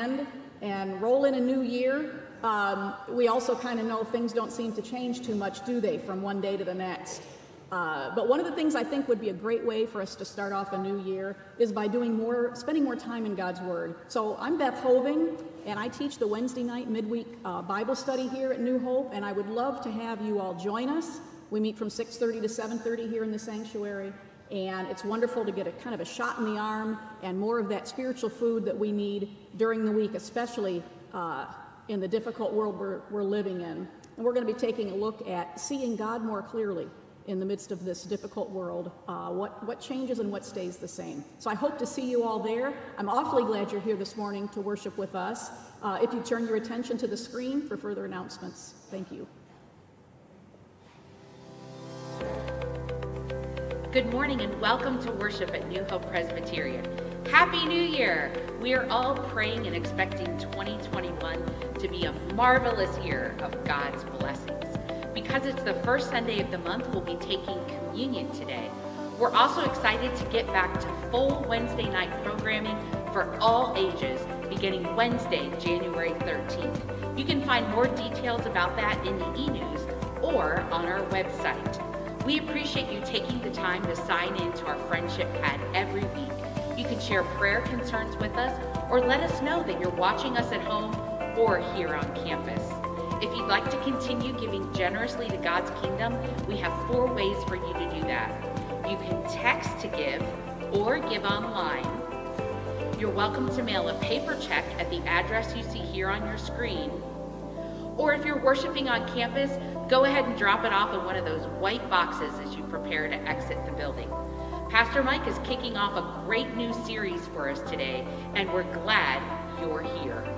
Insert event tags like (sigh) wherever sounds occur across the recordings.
end and roll in a new year, um, we also kind of know things don't seem to change too much, do they, from one day to the next? Uh, but one of the things I think would be a great way for us to start off a new year is by doing more, spending more time in God's Word. So I'm Beth Hoving, and I teach the Wednesday night midweek uh, Bible study here at New Hope, and I would love to have you all join us. We meet from 6:30 to 7:30 here in the sanctuary, and it's wonderful to get a kind of a shot in the arm and more of that spiritual food that we need during the week, especially uh, in the difficult world we're, we're living in. And we're going to be taking a look at seeing God more clearly in the midst of this difficult world, uh, what, what changes and what stays the same. So I hope to see you all there. I'm awfully glad you're here this morning to worship with us. Uh, if you turn your attention to the screen for further announcements, thank you. Good morning and welcome to worship at New Hope Presbyterian. Happy New Year! We are all praying and expecting 2021 to be a marvelous year of God's blessings. Because it's the first Sunday of the month, we'll be taking communion today. We're also excited to get back to full Wednesday night programming for all ages beginning Wednesday, January 13th. You can find more details about that in the e-news or on our website. We appreciate you taking the time to sign in to our friendship pad every week. You can share prayer concerns with us or let us know that you're watching us at home or here on campus. If you'd like to continue giving generously to God's kingdom, we have four ways for you to do that. You can text to give or give online. You're welcome to mail a paper check at the address you see here on your screen. Or if you're worshiping on campus, go ahead and drop it off in one of those white boxes as you prepare to exit the building. Pastor Mike is kicking off a great new series for us today, and we're glad you're here.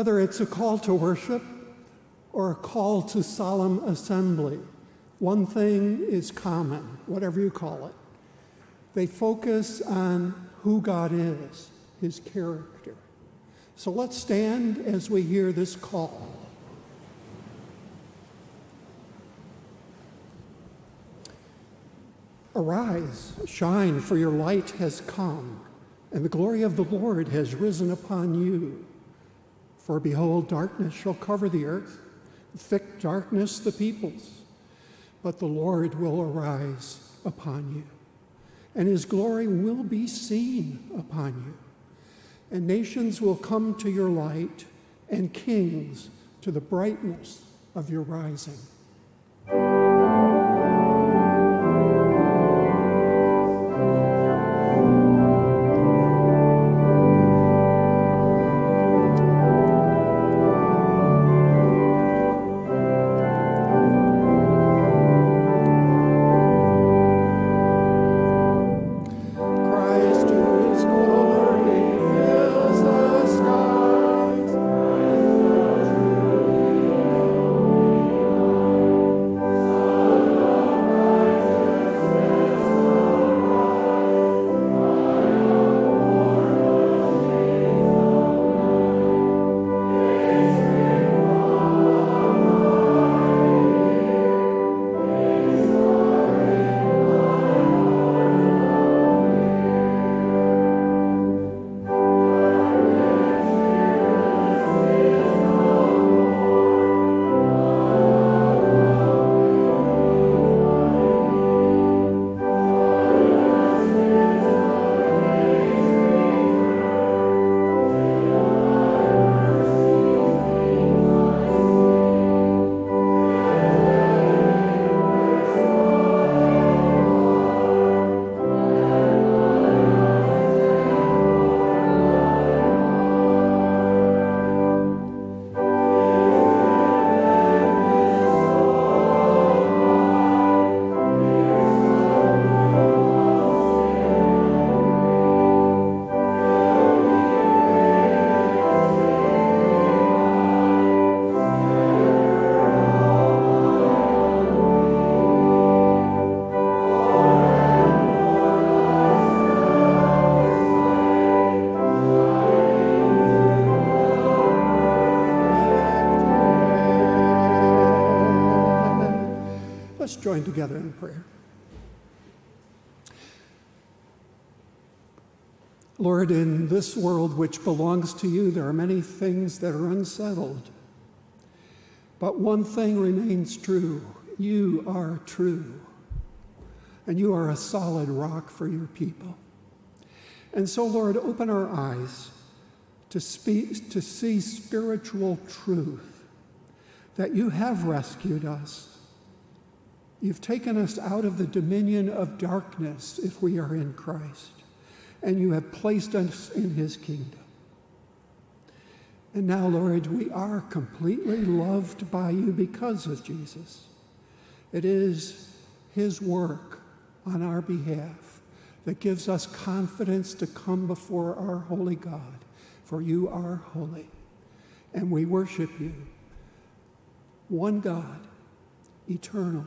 Whether it's a call to worship or a call to solemn assembly, one thing is common, whatever you call it. They focus on who God is, his character. So let's stand as we hear this call. Arise, shine, for your light has come, and the glory of the Lord has risen upon you. For behold, darkness shall cover the earth, thick darkness the peoples, but the Lord will arise upon you, and his glory will be seen upon you. And nations will come to your light, and kings to the brightness of your rising. Join together in prayer. Lord, in this world which belongs to you, there are many things that are unsettled. But one thing remains true you are true, and you are a solid rock for your people. And so, Lord, open our eyes to, speak, to see spiritual truth that you have rescued us You've taken us out of the dominion of darkness if we are in Christ, and you have placed us in his kingdom. And now, Lord, we are completely loved by you because of Jesus. It is his work on our behalf that gives us confidence to come before our holy God, for you are holy. And we worship you, one God, eternal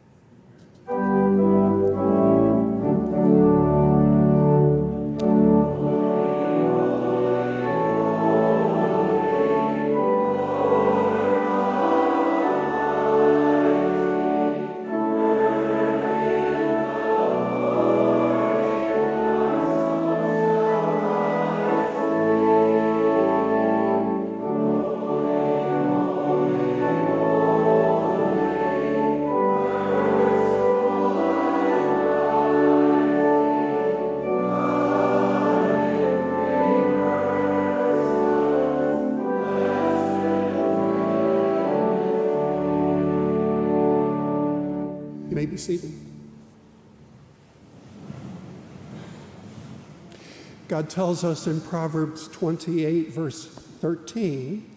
God tells us in Proverbs 28, verse 13,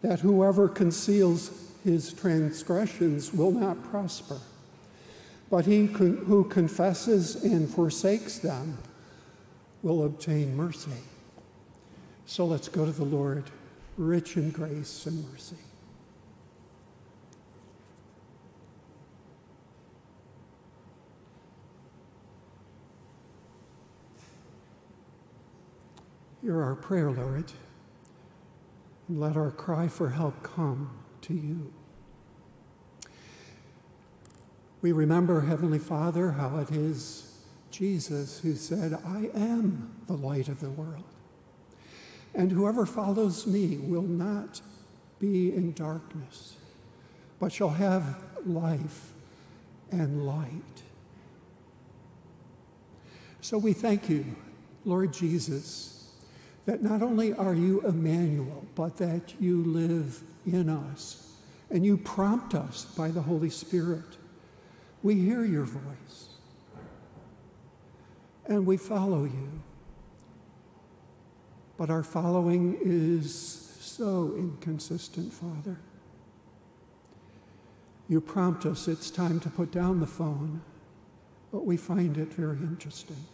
that whoever conceals his transgressions will not prosper, but he who confesses and forsakes them will obtain mercy. So let's go to the Lord, rich in grace and mercy. Hear our prayer, Lord, and let our cry for help come to you. We remember, Heavenly Father, how it is Jesus who said, I am the light of the world. And whoever follows me will not be in darkness, but shall have life and light. So we thank you, Lord Jesus, that not only are you Emmanuel, but that you live in us and you prompt us by the Holy Spirit. We hear your voice and we follow you. But our following is so inconsistent, Father. You prompt us, it's time to put down the phone, but we find it very interesting.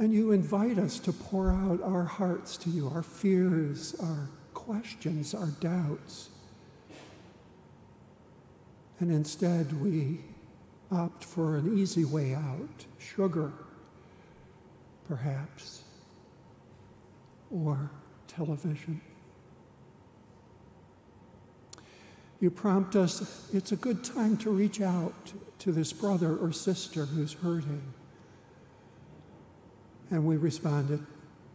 And you invite us to pour out our hearts to you, our fears, our questions, our doubts. And instead, we opt for an easy way out sugar, perhaps, or television. You prompt us, it's a good time to reach out to this brother or sister who's hurting. And we responded,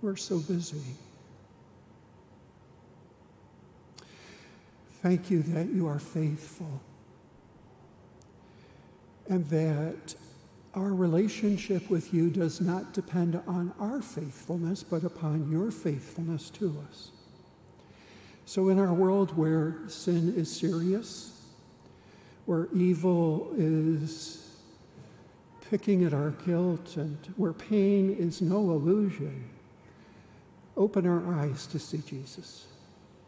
we're so busy. Thank you that you are faithful and that our relationship with you does not depend on our faithfulness, but upon your faithfulness to us. So, in our world where sin is serious, where evil is picking at our guilt, and where pain is no illusion, open our eyes to see Jesus.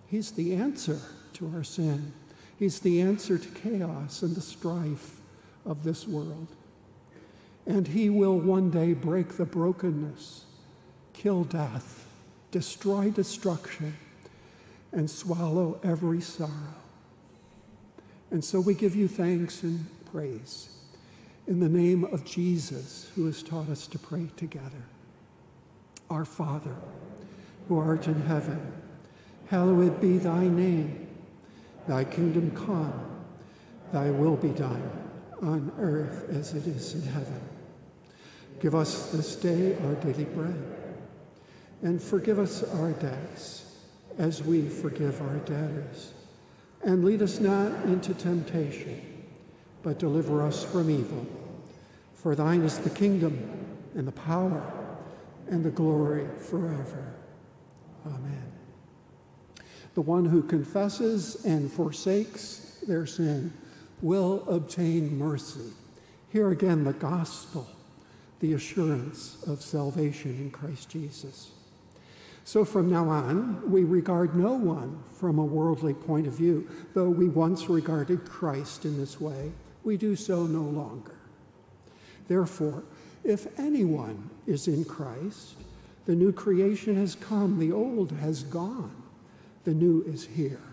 He's the answer to our sin, He's the answer to chaos and the strife of this world. And he will one day break the brokenness, kill death, destroy destruction, and swallow every sorrow. And so we give you thanks and praise in the name of Jesus, who has taught us to pray together. Our Father, who art in heaven, hallowed be thy name. Thy kingdom come, thy will be done on earth as it is in heaven. Give us this day our daily bread, and forgive us our debts as we forgive our debtors. And lead us not into temptation, but deliver us from evil. For thine is the kingdom, and the power, and the glory forever. Amen. The one who confesses and forsakes their sin will obtain mercy. Here again, the gospel, the assurance of salvation in Christ Jesus. So from now on, we regard no one from a worldly point of view. Though we once regarded Christ in this way, we do so no longer. Therefore, if anyone is in Christ, the new creation has come, the old has gone, the new is here.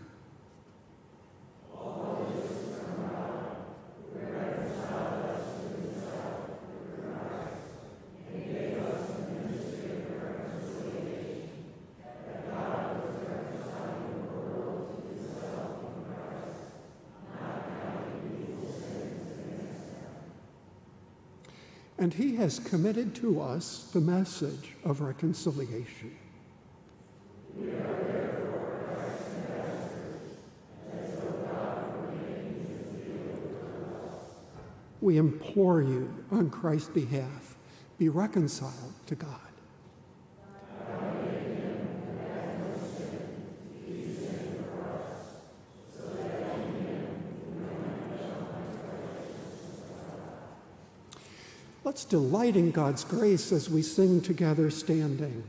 And he has committed to us the message of reconciliation. We implore you on Christ's behalf, be reconciled to God. Let's delight in God's grace as we sing together standing.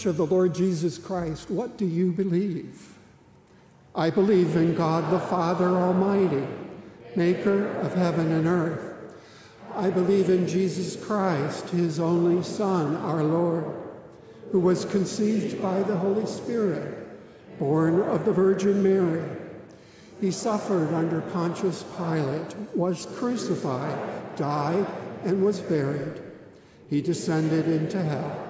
Church of the Lord Jesus Christ, what do you believe? I believe in God the Father Almighty, maker of heaven and earth. I believe in Jesus Christ, his only Son, our Lord, who was conceived by the Holy Spirit, born of the Virgin Mary. He suffered under Pontius Pilate, was crucified, died, and was buried. He descended into hell.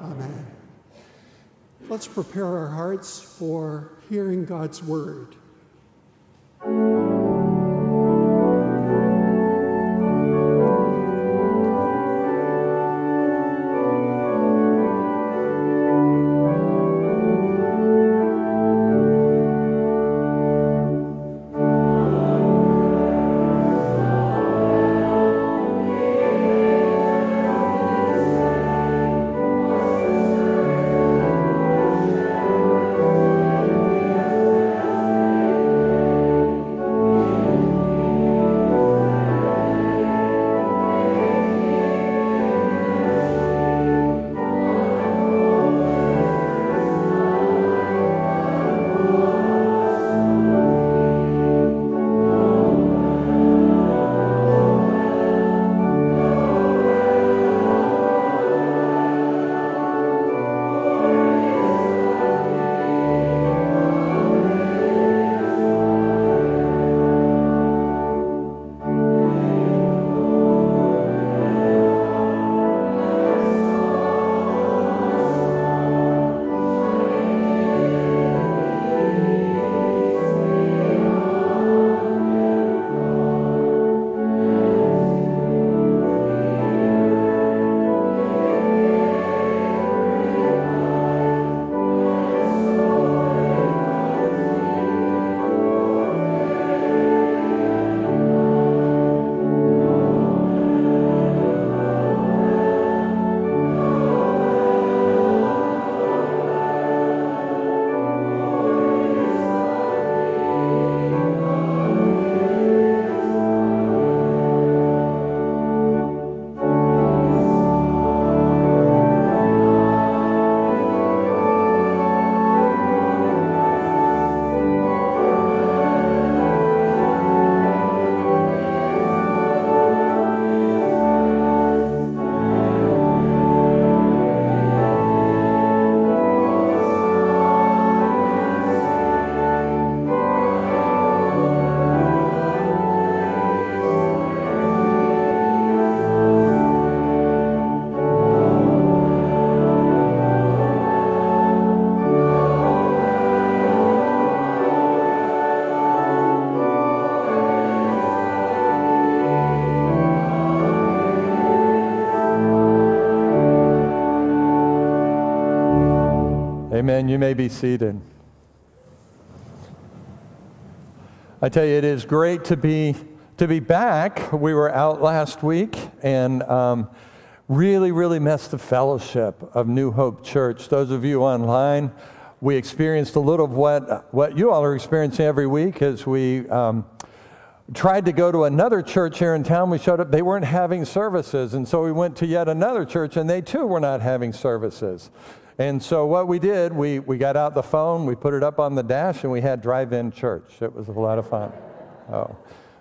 Amen. Let's prepare our hearts for hearing God's word. Amen. You may be seated. I tell you, it is great to be to be back. We were out last week and um, really, really missed the fellowship of New Hope Church. Those of you online, we experienced a little of what what you all are experiencing every week as we. Um, tried to go to another church here in town. We showed up, they weren't having services. And so we went to yet another church, and they too were not having services. And so what we did, we, we got out the phone, we put it up on the dash, and we had drive-in church. It was a lot of fun. Oh.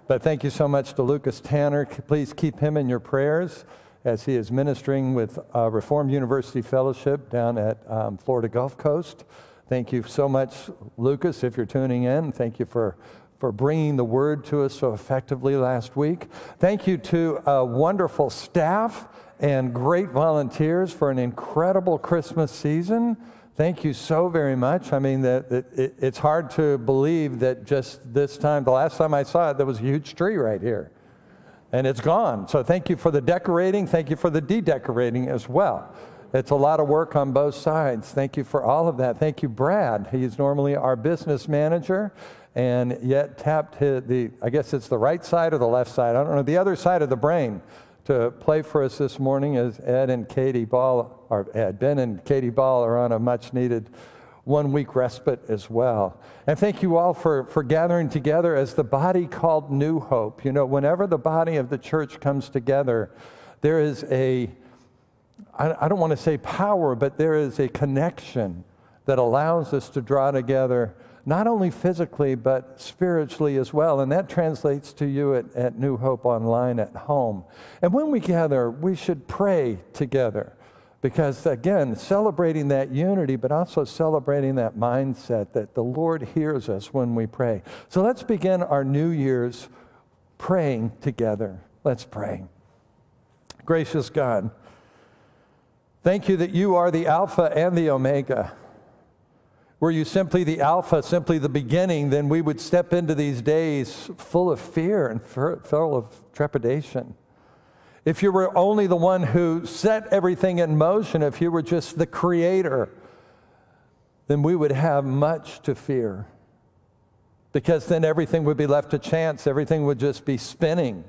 But thank you so much to Lucas Tanner. Please keep him in your prayers as he is ministering with uh, Reformed University Fellowship down at um, Florida Gulf Coast. Thank you so much, Lucas, if you're tuning in. Thank you for, for bringing the word to us so effectively last week. Thank you to a wonderful staff and great volunteers for an incredible Christmas season. Thank you so very much. I mean, that, it, it's hard to believe that just this time, the last time I saw it, there was a huge tree right here. And it's gone. So thank you for the decorating. Thank you for the de decorating as well. It's a lot of work on both sides. Thank you for all of that. Thank you, Brad. He's normally our business manager and yet tapped his, the, I guess it's the right side or the left side, I don't know, the other side of the brain to play for us this morning as Ed and Katie Ball, or Ed, Ben and Katie Ball are on a much needed one week respite as well. And thank you all for, for gathering together as the body called New Hope. You know, whenever the body of the church comes together, there is a, I, I don't want to say power, but there is a connection that allows us to draw together not only physically, but spiritually as well. And that translates to you at, at New Hope Online at home. And when we gather, we should pray together. Because again, celebrating that unity, but also celebrating that mindset that the Lord hears us when we pray. So let's begin our New Year's praying together. Let's pray. Gracious God, thank you that you are the Alpha and the Omega. Were you simply the Alpha, simply the beginning, then we would step into these days full of fear and full of trepidation. If you were only the one who set everything in motion, if you were just the creator, then we would have much to fear. Because then everything would be left to chance, everything would just be spinning.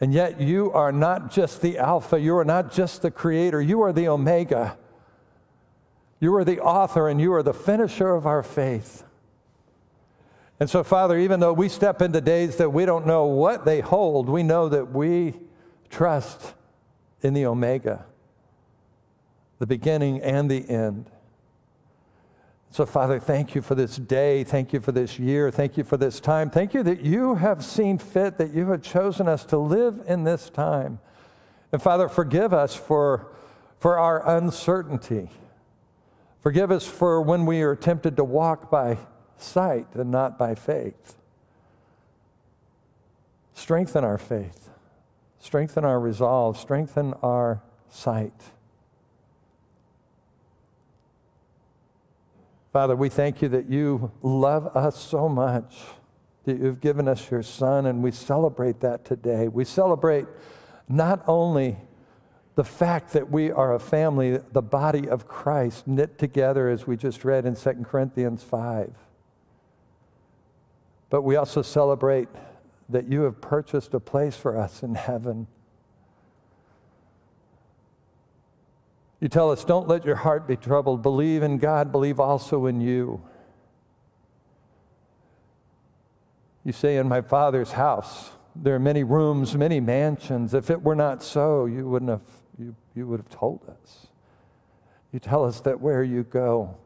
And yet, you are not just the Alpha, you are not just the creator, you are the Omega. You are the author and you are the finisher of our faith. And so, Father, even though we step into days that we don't know what they hold, we know that we trust in the Omega, the beginning and the end. So, Father, thank you for this day. Thank you for this year. Thank you for this time. Thank you that you have seen fit, that you have chosen us to live in this time. And, Father, forgive us for, for our uncertainty. Forgive us for when we are tempted to walk by sight and not by faith. Strengthen our faith, strengthen our resolve, strengthen our sight. Father, we thank you that you love us so much, that you've given us your Son, and we celebrate that today. We celebrate not only the fact that we are a family, the body of Christ, knit together, as we just read in 2 Corinthians 5. But we also celebrate that you have purchased a place for us in heaven. You tell us, don't let your heart be troubled. Believe in God, believe also in you. You say, In my Father's house, there are many rooms, many mansions. If it were not so, you wouldn't have you, you would have told us. You tell us that where you go,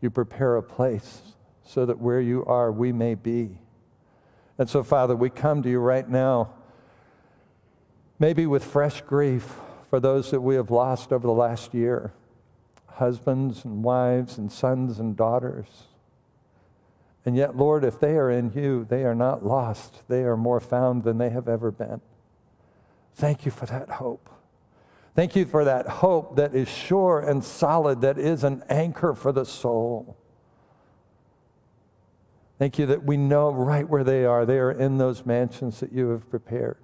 you prepare a place so that where you are, we may be. And so, Father, we come to you right now, maybe with fresh grief for those that we have lost over the last year husbands and wives and sons and daughters. And yet, Lord, if they are in you, they are not lost. They are more found than they have ever been. Thank you for that hope. Thank you for that hope that is sure and solid, that is an anchor for the soul. Thank you that we know right where they are. They are in those mansions that you have prepared.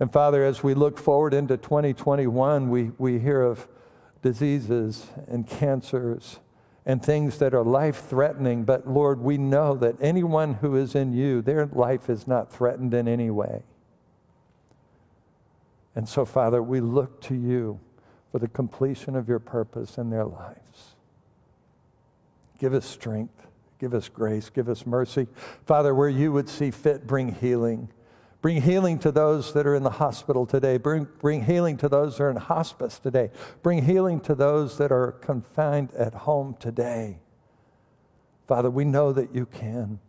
And Father, as we look forward into 2021, we, we hear of diseases and cancers and things that are life threatening. But Lord, we know that anyone who is in you, their life is not threatened in any way. And so, Father, we look to you for the completion of your purpose in their lives. Give us strength, give us grace, give us mercy. Father, where you would see fit, bring healing. Bring healing to those that are in the hospital today. Bring, bring healing to those that are in hospice today. Bring healing to those that are confined at home today. Father, we know that you can.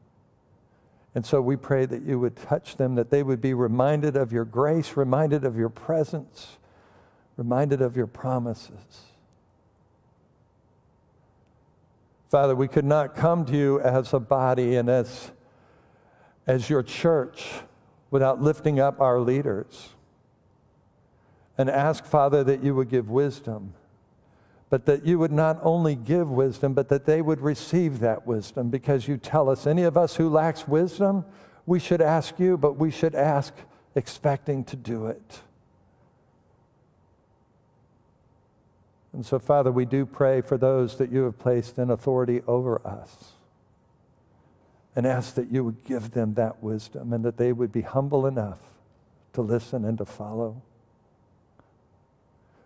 And so we pray that you would touch them, that they would be reminded of your grace, reminded of your presence, reminded of your promises. Father, we could not come to you as a body and as, as your church without lifting up our leaders and ask, Father, that you would give wisdom but that you would not only give wisdom, but that they would receive that wisdom because you tell us any of us who lacks wisdom, we should ask you, but we should ask expecting to do it. And so, Father, we do pray for those that you have placed in authority over us and ask that you would give them that wisdom and that they would be humble enough to listen and to follow.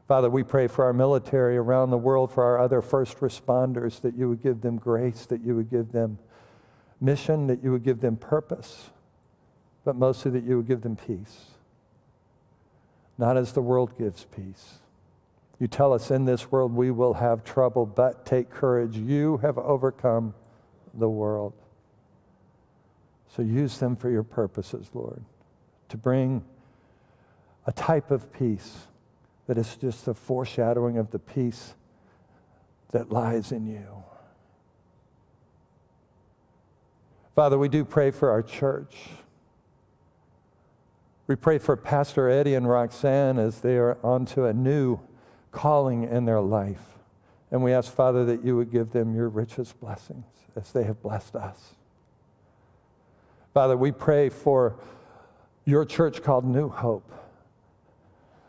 Father, we pray for our military around the world, for our other first responders, that you would give them grace, that you would give them mission, that you would give them purpose, but mostly that you would give them peace. Not as the world gives peace. You tell us in this world we will have trouble, but take courage. You have overcome the world. So use them for your purposes, Lord, to bring a type of peace that is just a foreshadowing of the peace that lies in you. Father, we do pray for our church. We pray for Pastor Eddie and Roxanne as they are onto a new calling in their life. And we ask, Father, that you would give them your richest blessings as they have blessed us. Father, we pray for your church called New Hope.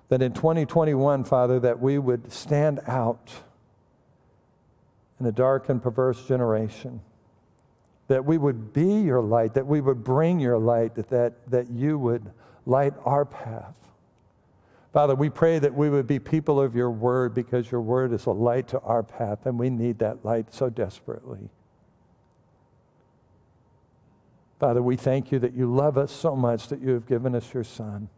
That in 2021, Father, that we would stand out in a dark and perverse generation. That we would be your light, that we would bring your light, that, that, that you would light our path. Father, we pray that we would be people of your word because your word is a light to our path, and we need that light so desperately. Father, we thank you that you love us so much that you have given us your Son.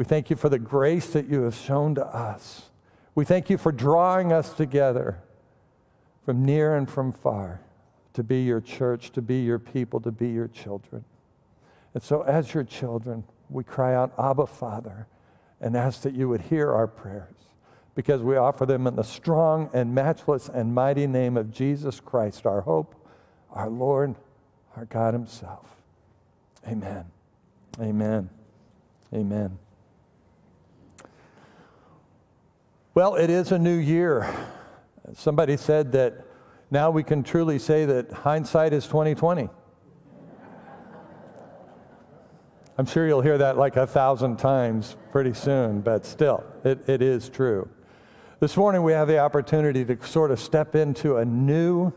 We thank you for the grace that you have shown to us. We thank you for drawing us together from near and from far to be your church, to be your people, to be your children. And so, as your children, we cry out, Abba, Father, and ask that you would hear our prayers because we offer them in the strong and matchless and mighty name of Jesus Christ, our hope, our Lord, our God Himself. Amen. Amen. Amen. Well, it is a new year. Somebody said that now we can truly say that hindsight is 2020. I'm sure you'll hear that like a thousand times pretty soon, but still, it, it is true. This morning we have the opportunity to sort of step into a new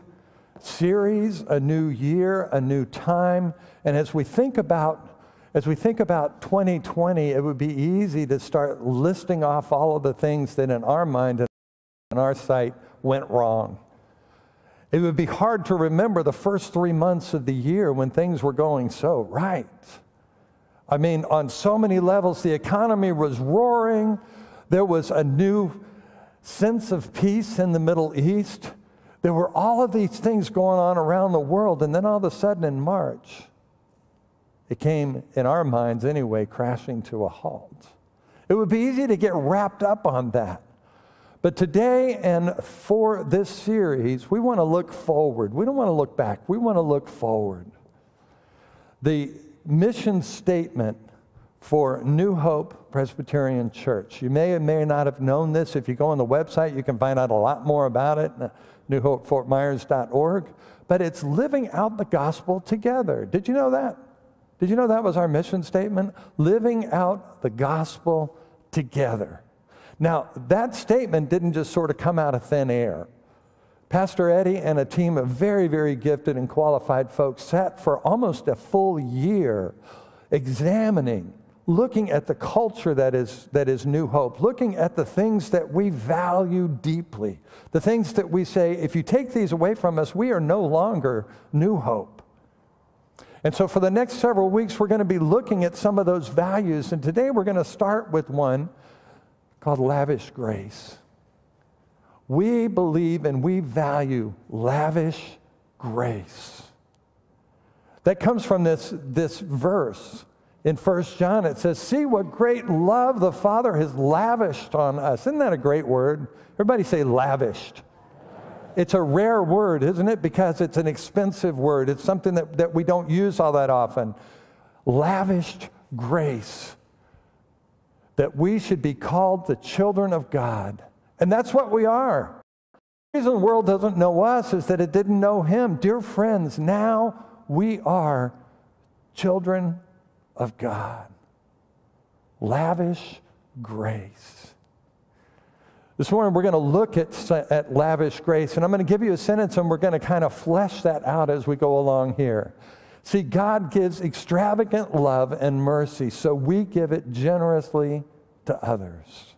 series, a new year, a new time. And as we think about as we think about 2020, it would be easy to start listing off all of the things that in our mind and in our sight went wrong. It would be hard to remember the first three months of the year when things were going so right. I mean, on so many levels, the economy was roaring. There was a new sense of peace in the Middle East. There were all of these things going on around the world, and then all of a sudden in March, it came, in our minds anyway, crashing to a halt. It would be easy to get wrapped up on that. But today and for this series, we want to look forward. We don't want to look back, we want to look forward. The mission statement for New Hope Presbyterian Church. You may or may not have known this. If you go on the website, you can find out a lot more about it newhopefortmyers.org, but it's living out the gospel together. Did you know that? Did you know that was our mission statement? Living out the gospel together. Now, that statement didn't just sort of come out of thin air. Pastor Eddie and a team of very, very gifted and qualified folks sat for almost a full year examining looking at the culture that is, that is New Hope, looking at the things that we value deeply, the things that we say, if you take these away from us, we are no longer New Hope. And so for the next several weeks, we're going to be looking at some of those values. And today we're going to start with one called lavish grace. We believe and we value lavish grace. That comes from this, this verse in 1 John, it says, See what great love the Father has lavished on us. Isn't that a great word? Everybody say lavished. It's a rare word, isn't it? Because it's an expensive word. It's something that, that we don't use all that often. Lavished grace. That we should be called the children of God. And that's what we are. The reason the world doesn't know us is that it didn't know Him. Dear friends, now we are children of God. Lavish grace. This morning, we're going to look at, at lavish grace, and I'm going to give you a sentence, and we're going to kind of flesh that out as we go along here. See, God gives extravagant love and mercy, so we give it generously to others.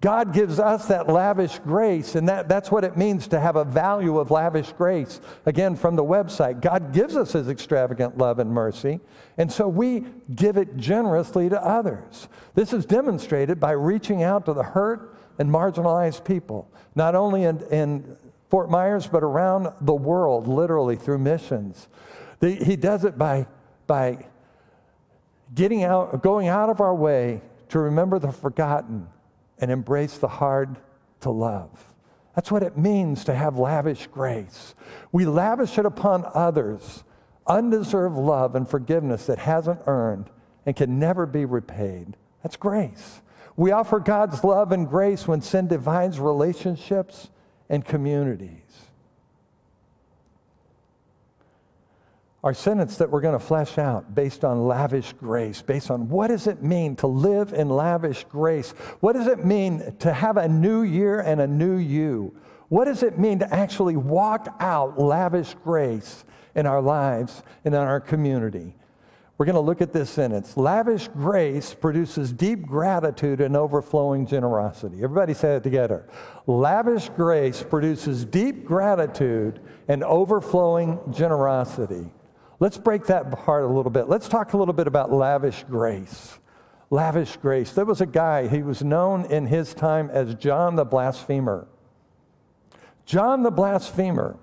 God gives us that lavish grace, and that, that's what it means to have a value of lavish grace. Again, from the website, God gives us His extravagant love and mercy, and so we give it generously to others. This is demonstrated by reaching out to the hurt and marginalized people, not only in, in Fort Myers, but around the world, literally through missions. The, he does it by, by getting out, going out of our way to remember the forgotten and embrace the hard to love. That's what it means to have lavish grace. We lavish it upon others, undeserved love and forgiveness that hasn't earned and can never be repaid. That's grace. We offer God's love and grace when sin divides relationships and communities. our sentence that we're going to flesh out based on lavish grace, based on what does it mean to live in lavish grace? What does it mean to have a new year and a new you? What does it mean to actually walk out lavish grace in our lives and in our community? We're going to look at this sentence. Lavish grace produces deep gratitude and overflowing generosity. Everybody say it together. Lavish grace produces deep gratitude and overflowing generosity. Let's break that apart a little bit. Let's talk a little bit about lavish grace. Lavish grace. There was a guy, he was known in his time as John the Blasphemer. John the Blasphemer.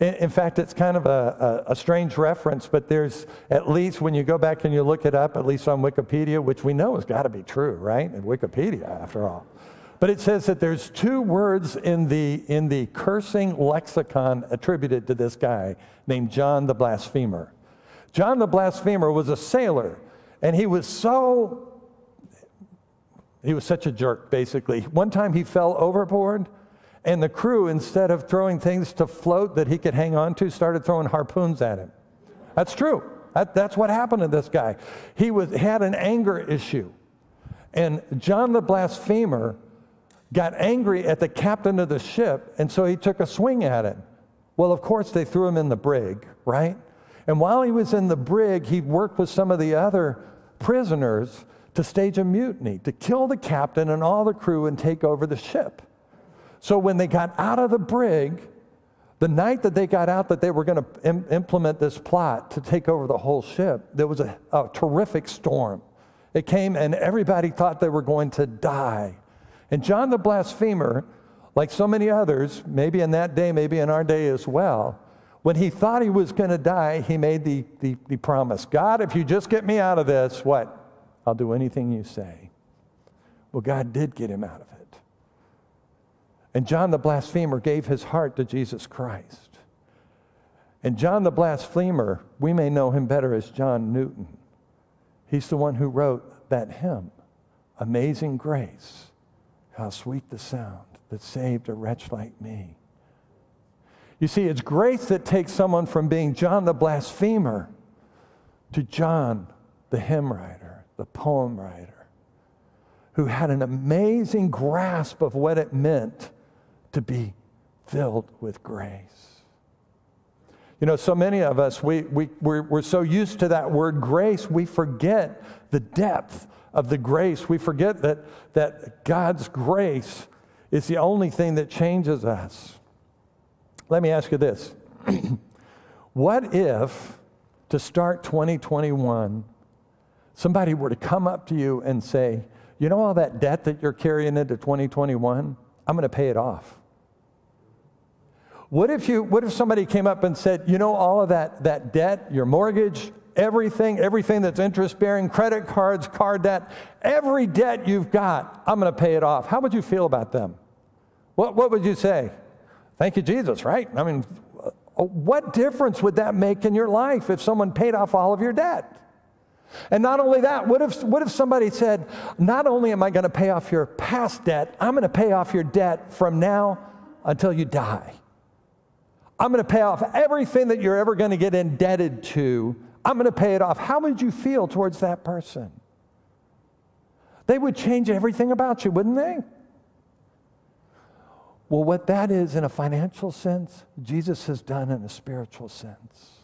In, fact, it's kind of a, a, a, strange reference, but there's at least when you go back and you look it up, at least on Wikipedia, which we know has got to be true, right? In Wikipedia, after all. But it says that there's two words in the, in the cursing lexicon attributed to this guy named John the Blasphemer. John the blasphemer was a sailor, and he was so he was such a jerk, basically. One time he fell overboard, and the crew, instead of throwing things to float that he could hang on to, started throwing harpoons at him. That's true. That, that's what happened to this guy. He was, had an anger issue. And John the blasphemer got angry at the captain of the ship, and so he took a swing at him. Well, of course, they threw him in the brig, right? And while he was in the brig, he worked with some of the other prisoners to stage a mutiny, to kill the captain and all the crew and take over the ship. So when they got out of the brig, the night that they got out that they were going to Im- implement this plot to take over the whole ship, there was a, a terrific storm. It came and everybody thought they were going to die. And John the blasphemer, like so many others, maybe in that day, maybe in our day as well, when he thought he was going to die, he made the, the, the, promise God, if you just get me out of this, what? I'll do anything you say. Well, God did get him out of it. And John the blasphemer gave his heart to Jesus Christ. And John the blasphemer, we may know him better as John Newton. He's the one who wrote that hymn, Amazing Grace. How sweet the sound that saved a wretch like me. You see, it's grace that takes someone from being John the blasphemer to John the hymn writer, the poem writer, who had an amazing grasp of what it meant to be filled with grace. You know, so many of us, we, we, we're, we're so used to that word grace, we forget the depth of the grace. We forget that, that God's grace is the only thing that changes us. Let me ask you this (clears throat) What if, to start 2021, somebody were to come up to you and say, You know, all that debt that you're carrying into 2021, I'm going to pay it off. What if, you, what if somebody came up and said, You know, all of that, that debt, your mortgage, everything, everything that's interest bearing, credit cards, car debt, every debt you've got, I'm going to pay it off. How would you feel about them? What, what would you say? Thank you, Jesus, right? I mean, uh, what difference would that make in your life if someone paid off all of your debt? And not only that, what if, what if somebody said, Not only am I going to pay off your past debt, I'm going to pay off your debt from now until you die. I'm going to pay off everything that you're ever going to get indebted to. I'm going to pay it off. How would you feel towards that person? They would change everything about you, wouldn't they? Well, what that is in a financial sense, Jesus has done in a spiritual sense.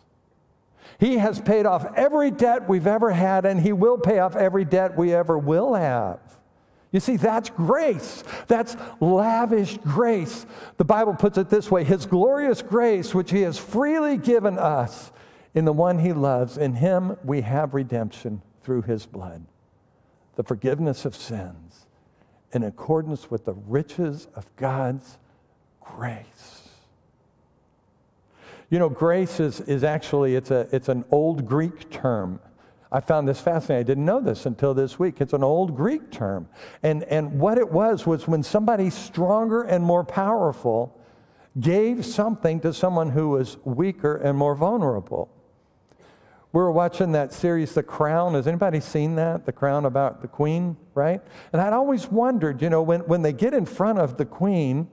He has paid off every debt we've ever had, and He will pay off every debt we ever will have. You see, that's grace. That's lavish grace. The Bible puts it this way His glorious grace, which He has freely given us in the one He loves, in Him we have redemption through His blood, the forgiveness of sins, in accordance with the riches of God's grace. You know, grace is, is actually, it's, a, it's an old Greek term. I found this fascinating. I didn't know this until this week. It's an old Greek term. And, and what it was was when somebody stronger and more powerful gave something to someone who was weaker and more vulnerable. We were watching that series, The Crown. Has anybody seen that? The Crown about the Queen, right? And I'd always wondered, you know, when, when they get in front of the Queen,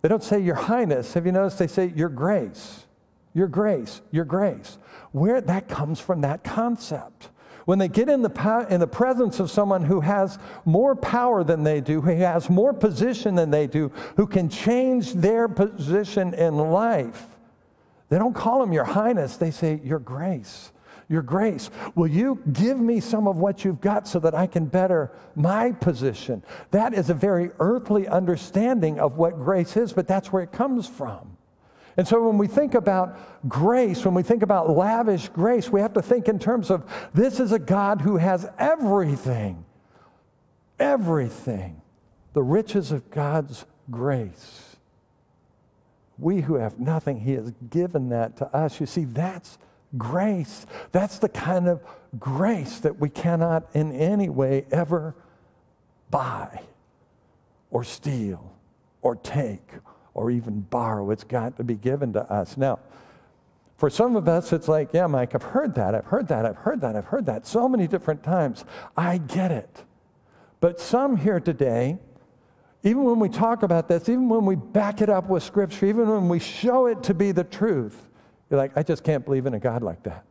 they don't say, Your Highness. Have you noticed they say, Your Grace? Your grace, your grace. Where that comes from that concept. When they get in the, in the presence of someone who has more power than they do, who has more position than they do, who can change their position in life, they don't call them your highness, they say your grace. Your grace. Will you give me some of what you've got so that I can better my position? That is a very earthly understanding of what grace is, but that's where it comes from. And so when we think about grace, when we think about lavish grace, we have to think in terms of this is a God who has everything, everything, the riches of God's grace. We who have nothing, He has given that to us. You see, that's grace. That's the kind of grace that we cannot in any way ever buy or steal or take or even borrow. It's got to be given to us. Now, for some of us, it's like, yeah, Mike, I've heard that, I've heard that, I've heard that, I've heard that so many different times. I get it. But some here today, even when we talk about this, even when we back it up with Scripture, even when we show it to be the truth, you're like, I just can't believe in a God like that.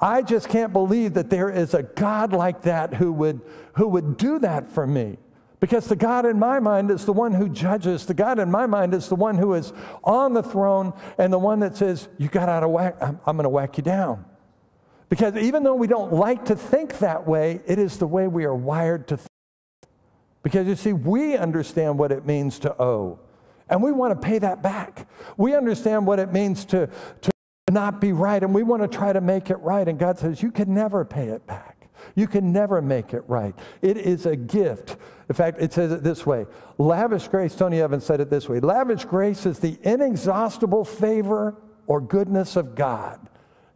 I just can't believe that there is a God like that who would, who would do that for me. Because the God in my mind is the one who judges. The God in my mind is the one who is on the throne and the one that says, You got out of whack, I'm, I'm going to whack you down. Because even though we don't like to think that way, it is the way we are wired to think. Because you see, we understand what it means to owe, and we want to pay that back. We understand what it means to, to not be right, and we want to try to make it right. And God says, You can never pay it back. You can never make it right. It is a gift. In fact, it says it this way lavish grace, Tony Evans said it this way lavish grace is the inexhaustible favor or goodness of God,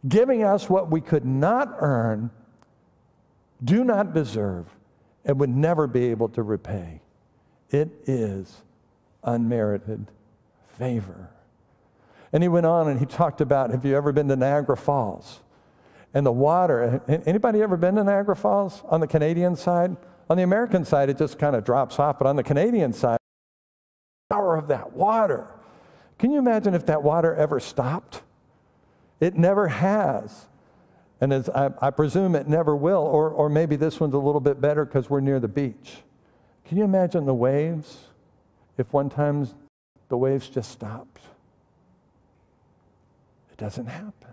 giving us what we could not earn, do not deserve, and would never be able to repay. It is unmerited favor. And he went on and he talked about have you ever been to Niagara Falls? and the water. Anybody ever been to Niagara Falls on the Canadian side? On the American side, it just kind of drops off, but on the Canadian side, the power of that water. Can you imagine if that water ever stopped? It never has. And as I, I presume it never will, or, or maybe this one's a little bit better because we're near the beach. Can you imagine the waves if one time the waves just stopped? It doesn't happen.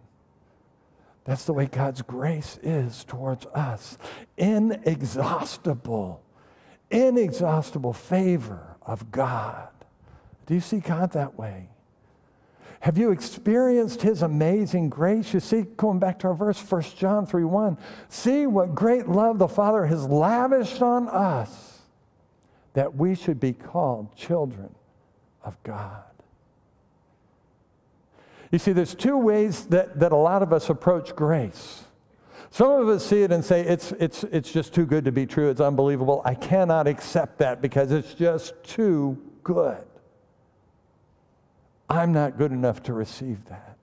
That's the way God's grace is towards us. Inexhaustible, inexhaustible favor of God. Do you see God that way? Have you experienced his amazing grace? You see, going back to our verse, 1 John 3 1, see what great love the Father has lavished on us that we should be called children of God. You see, there's two ways that, that a lot of us approach grace. Some of us see it and say, it's, it's, it's just too good to be true. It's unbelievable. I cannot accept that because it's just too good. I'm not good enough to receive that.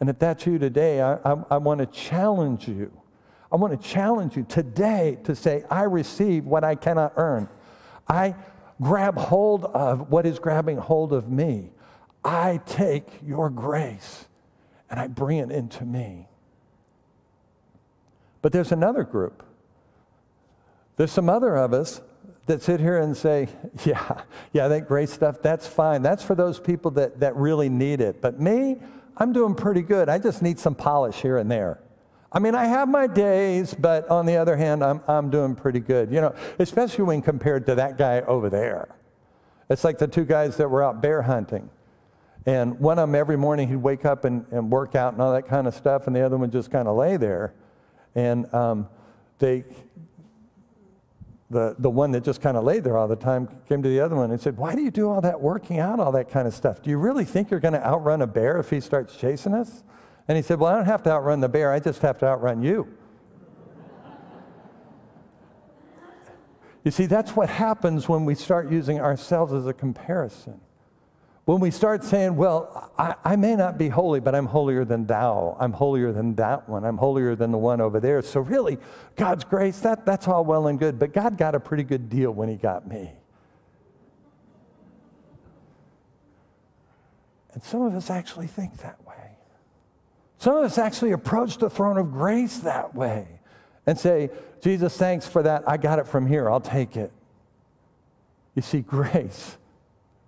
And if that's you today, I, I, I want to challenge you. I want to challenge you today to say, I receive what I cannot earn. I grab hold of what is grabbing hold of me. I take your grace and I bring it into me. But there's another group. There's some other of us that sit here and say, (laughs) yeah, yeah, that grace stuff, that's fine. That's for those people that, that really need it. But me, I'm doing pretty good. I just need some polish here and there. I mean, I have my days, but on the other hand, I'm, I'm doing pretty good. You know, especially when compared to that guy over there. It's like the two guys that were out bear hunting. And one of them, every morning, he'd wake up and, and work out and all that kind of stuff, and the other one just kind of lay there. And um, they, the, the one that just kind of laid there all the time came to the other one and said, Why do you do all that working out, all that kind of stuff? Do you really think you're going to outrun a bear if he starts chasing us? And he said, Well, I don't have to outrun the bear, I just have to outrun you. you see, that's what happens when we start using ourselves as a comparison. When we start saying, Well, I, I, may not be holy, but I'm holier than thou. I'm holier than that one. I'm holier than the one over there. So, really, God's grace, that, that's all well and good. But God got a pretty good deal when He got me. And some of us actually think that way. Some of us actually approach the throne of grace that way and say, Jesus, thanks for that. I got it from here. I'll take it. You see, (laughs) grace,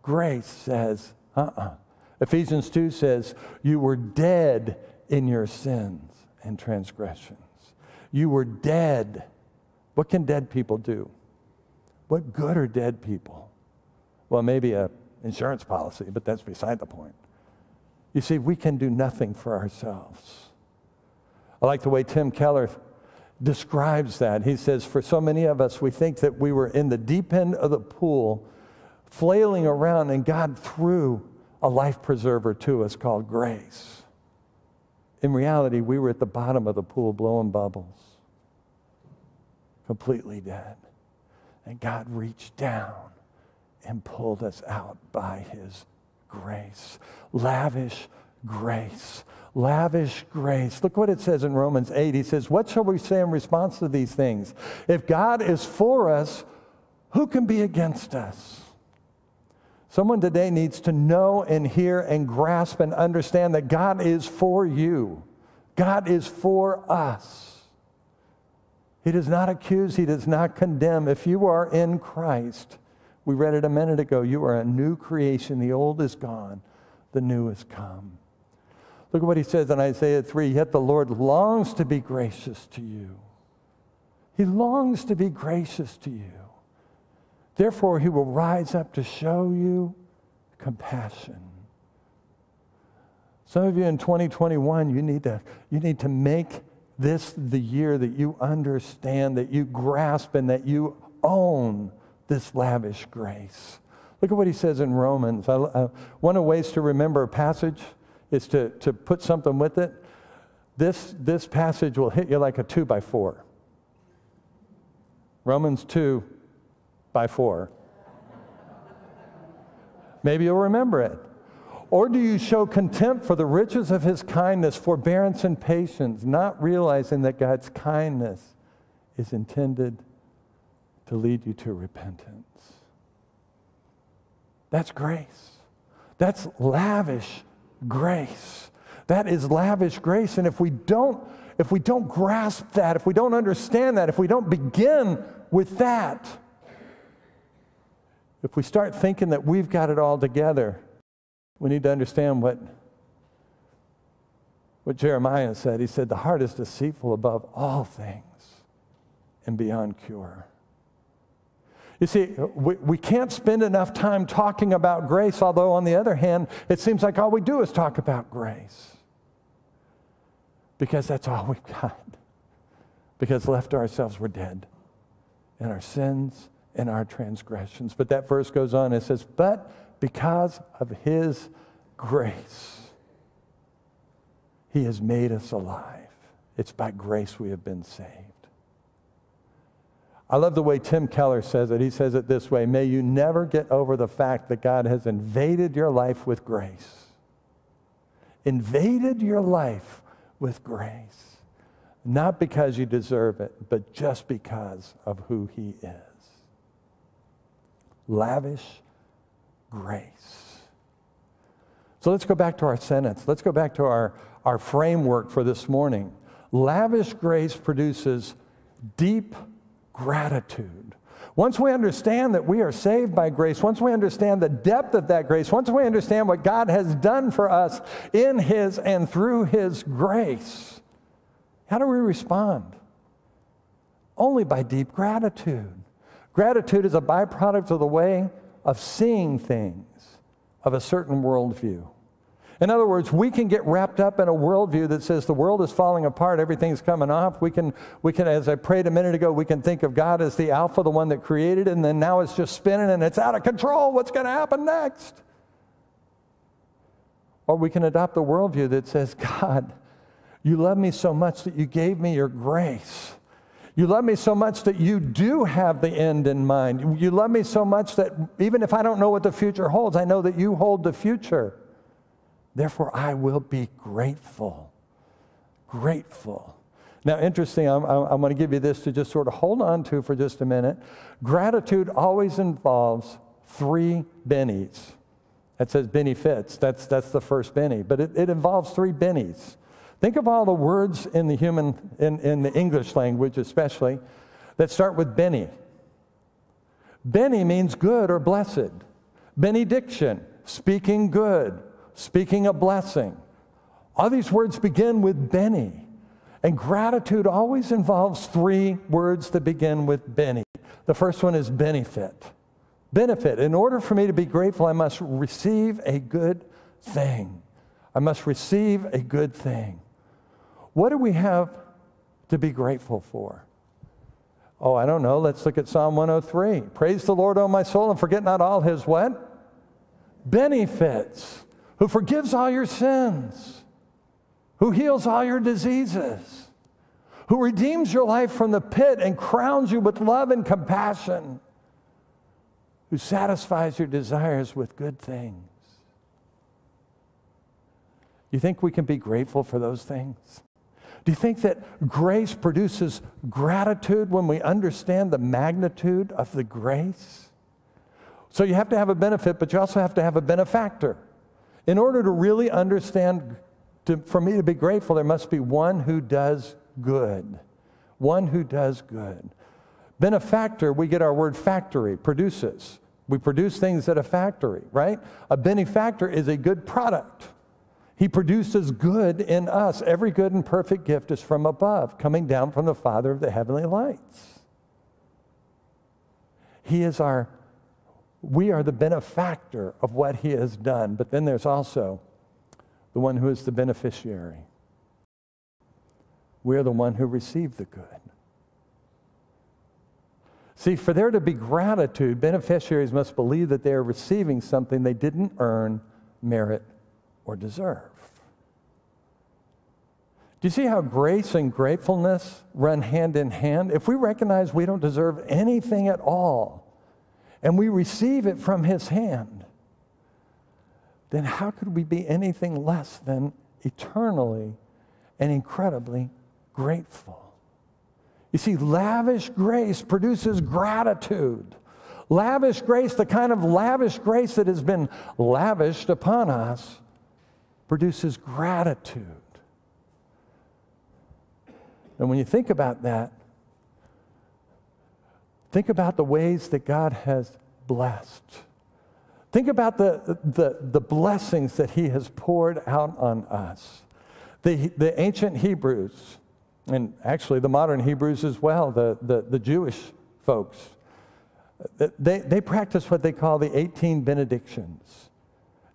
grace says, uh uh-uh. uh Ephesians 2 says, You were dead in your sins and transgressions. You were dead. What can dead people do? What good are dead people? Well, maybe a insurance policy, but that's beside the point. You see, we can do nothing for ourselves. I like the way Tim Keller describes that. He says, For so many of us, we think that we were in the deep end of the pool, flailing around, and God threw a life preserver to us called grace. In reality, we were at the bottom of the pool blowing bubbles, completely dead. And God reached down and pulled us out by his grace, lavish grace, lavish grace. Look what it says in Romans 8. He says, What shall we say in response to these things? If God is for us, who can be against us? Someone today needs to know and hear and grasp and understand that God is for you. God is for us. He does not accuse, He does not condemn. If you are in Christ, we read it a minute ago. You are a new creation. The old is gone, the new has come. Look at what he says in Isaiah 3 Yet the Lord longs to be gracious to you. He longs to be gracious to you. Therefore, he will rise up to show you compassion. Some of you in 2021, you need to, you need to make this the year that you understand, that you grasp, and that you own this lavish grace. Look at what he says in Romans. I, uh, one of the ways to remember a passage is to, to put something with it. This, this passage will hit you like a two by four. Romans 2 by 4. Maybe you'll remember it. Or do you show contempt for the riches of his kindness, forbearance, and patience, not realizing that God's kindness is intended to lead you to repentance. That's grace. That's lavish grace. That is lavish grace. And if we don't, if we don't grasp that, if we don't understand that, if we don't begin with that, if we start thinking that we've got it all together, we need to understand what, what Jeremiah said. He said, The heart is deceitful above all things and beyond cure. You see, we, we can't spend enough time talking about grace, although, on the other hand, it seems like all we do is talk about grace. Because that's all we've got. Because left to ourselves, we're dead in our sins and our transgressions. But that verse goes on, it says, But because of his grace, he has made us alive. It's by grace we have been saved. I love the way Tim Keller says it. He says it this way May you never get over the fact that God has invaded your life with grace. Invaded your life with grace. Not because you deserve it, but just because of who He is. Lavish grace. So let's go back to our sentence. Let's go back to our, our framework for this morning. Lavish grace produces deep gratitude. Once we understand that we are saved by grace, once we understand the depth of that grace, once we understand what God has done for us in His and through His grace, how do we respond? Only by deep gratitude. Gratitude is a byproduct of the way of seeing things of a certain worldview. In other words, we can get wrapped up in a worldview that says the world is falling apart, everything's coming off. We can, we can, as I prayed a minute ago, we can think of God as the Alpha, the one that created, and then now it's just spinning and it's out of control. What's going to happen next? Or we can adopt a worldview that says, God, you love me so much that you gave me your grace. You love me so much that you do have the end in mind. You love me so much that even if I don't know what the future holds, I know that you hold the future. Therefore, I will be grateful. Grateful. Now, interesting, I'm, I'm going to give you this to just sort of hold on to for just a minute. Gratitude always involves three bennies. That says benefits. That's, that's the first benny. But it, it involves three bennies. Think of all the words in the human, in, in the English language especially, that start with Benny. Benny means good or blessed. Benediction, speaking good, speaking a blessing. All these words begin with Benny. And gratitude always involves three words that begin with Benny. The first one is benefit. Benefit. In order for me to be grateful, I must receive a good thing. I must receive a good thing. What do we have to be grateful for? Oh, I don't know. Let's look at Psalm 103. Praise the Lord, O my soul, and forget not all his what? Benefits. Who forgives all your sins. Who heals all your diseases. Who redeems your life from the pit and crowns you with love and compassion. Who satisfies your desires with good things. You think we can be grateful for those things? Do you think that grace produces gratitude when we understand the magnitude of the grace? So you have to have a benefit, but you also have to have a benefactor. In order to really understand, to, for me to be grateful, there must be one who does good. One who does good. Benefactor, we get our word factory, produces. We produce things at a factory, right? A benefactor is a good product. He produces good in us. Every good and perfect gift is from above, coming down from the Father of the heavenly lights. He is our, we are the benefactor of what He has done, but then there's also the one who is the beneficiary. We're the one who received the good. See, for there to be gratitude, beneficiaries must believe that they are receiving something they didn't earn, merit, or deserve. Do you see how grace and gratefulness run hand in hand? If we recognize we don't deserve anything at all and we receive it from His hand, then how could we be anything less than eternally and incredibly grateful? You see, lavish grace produces gratitude. Lavish grace, the kind of lavish grace that has been lavished upon us, produces gratitude. And when you think about that, think about the ways that God has blessed. Think about the, the, the blessings that He has poured out on us. The, the ancient Hebrews, and actually the modern Hebrews as well, the, the, the Jewish folks, uh, they, they practice what they call the 18 benedictions.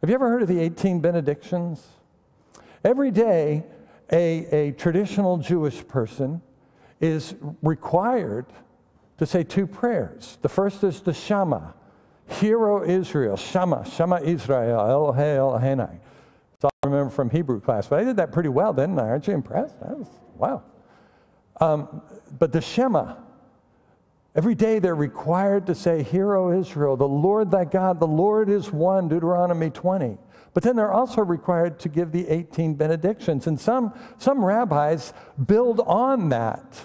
Have you ever heard of the 18 benedictions? Every day, a, a traditional Jewish person is required to say two prayers. The first is the Shema, Hear, O Israel, Shema, Shema Israel, Elohei Eloheinu. That's all I remember from Hebrew class, but I did that pretty well, didn't I? Aren't you impressed? Was, wow. Um, but the Shema, every day they're required to say, Hear, O Israel, the Lord thy God, the Lord is one, Deuteronomy 20. But then they're also required to give the 18 benedictions. And some, some rabbis build on that.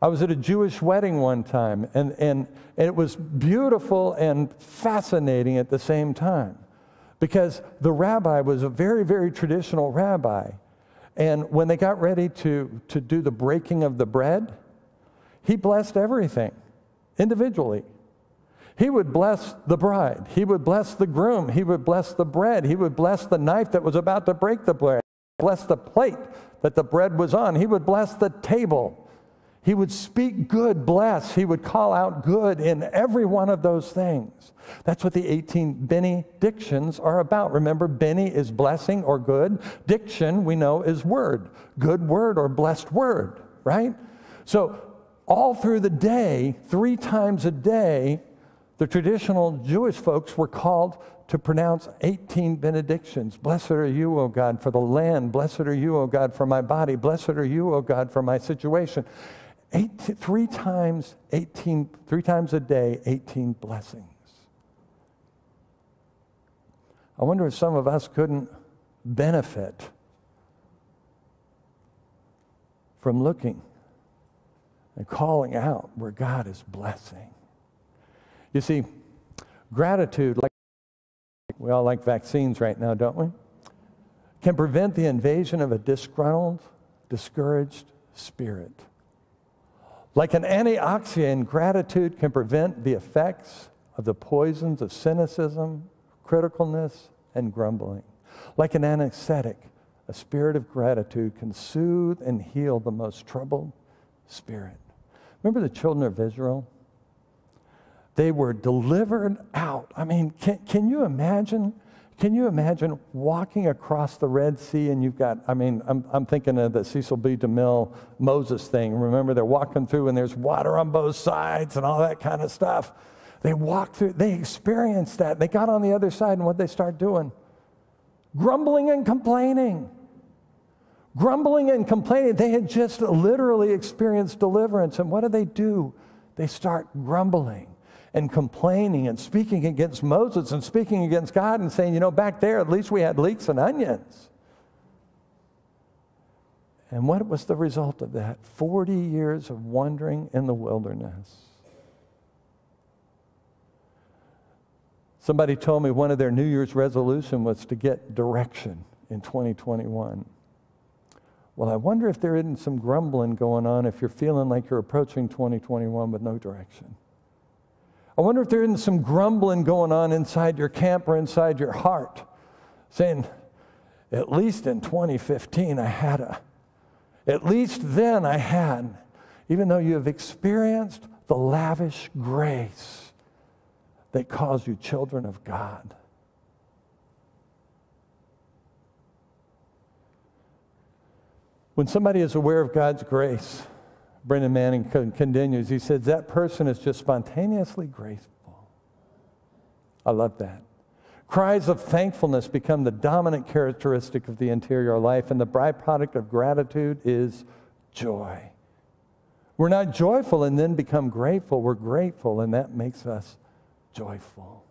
I was at a Jewish wedding one time, and, and, and it was beautiful and fascinating at the same time because the rabbi was a very, very traditional rabbi. And when they got ready to, to do the breaking of the bread, he blessed everything individually. He would bless the bride. He would bless the groom. He would bless the bread. He would bless the knife that was about to break the bread. Bless the plate that the bread was on. He would bless the table. He would speak good, bless. He would call out good in every one of those things. That's what the 18 benedictions are about. Remember, Benny is blessing or good. Diction, we know, is word, good word or blessed word, right? So, all through the day, three times a day, the traditional Jewish folks were called to pronounce 18 benedictions. Blessed are you, O God, for the land. Blessed are you, O God, for my body. Blessed are you, O God, for my situation. Eight, three times 18, three times a day, 18 blessings. I wonder if some of us couldn't benefit from looking and calling out where God is blessing. You see, gratitude, like we all like vaccines right now, don't we? Can prevent the invasion of a disgruntled, discouraged spirit. Like an antioxidant, gratitude can prevent the effects of the poisons of cynicism, criticalness, and grumbling. Like an anesthetic, a spirit of gratitude can soothe and heal the most troubled spirit. Remember the children of Israel? They were delivered out. I mean, can, can you imagine can you imagine walking across the Red Sea and you've got, I mean, I'm, I'm thinking of the Cecil B. DeMille Moses thing. Remember, they're walking through and there's water on both sides and all that kind of stuff. They walked through, they experienced that. They got on the other side and what they start doing? Grumbling and complaining. Grumbling and complaining. They had just literally experienced deliverance. And what do they do? They start grumbling and complaining and speaking against Moses and speaking against God and saying, you know, back there at least we had leeks and onions. And what was the result of that? 40 years of wandering in the wilderness. Somebody told me one of their New Year's resolution was to get direction in 2021. Well, I wonder if there isn't some grumbling going on if you're feeling like you're approaching 2021 with no direction. I wonder if there isn't some grumbling going on inside your camp or inside your heart, saying, at least in 2015, I had a, at least then I had, even though you have experienced the lavish grace that calls you children of God. When somebody is aware of God's grace, Brennan Manning continues. He says, That person is just spontaneously grateful. I love that. Cries of thankfulness become the dominant characteristic of the interior life, and the byproduct of gratitude is joy. We're not joyful and then become grateful. We're grateful, and that makes us joyful.